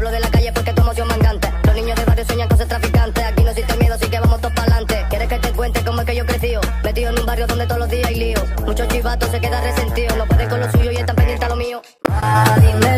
hablo de la calle porque tu emoción mangante. Los niños de barrio sueñan con ser traficantes. Aquí no existe miedo, así que vamos todos para adelante. ¿Quieres que te cuente cómo es que yo crecí? Metido en un barrio donde todos los días hay lío. Muchos chivatos se quedan resentidos. No pueden con lo suyo y están pendientes a lo mío. Ah, dime